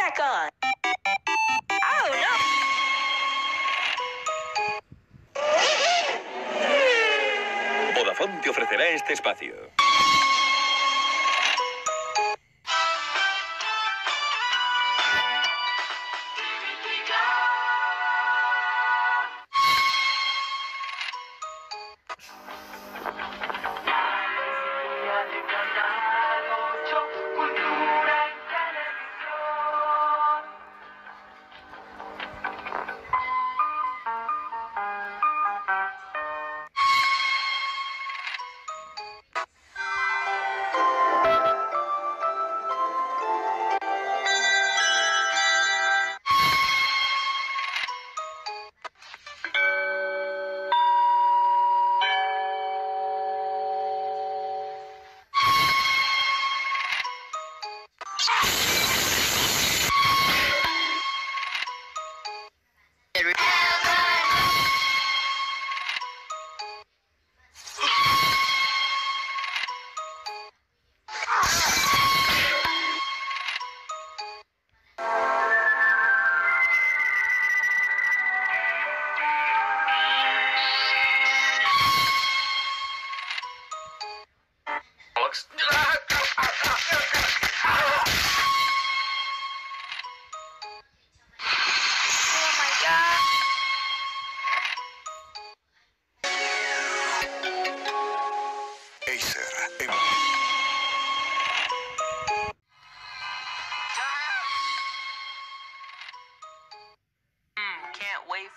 back oh, Vodafone te ofrecerá este espacio.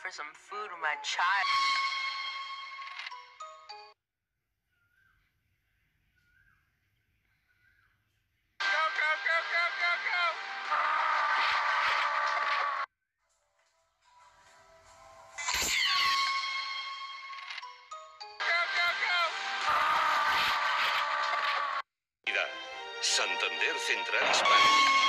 For some food with my child. Santander Central.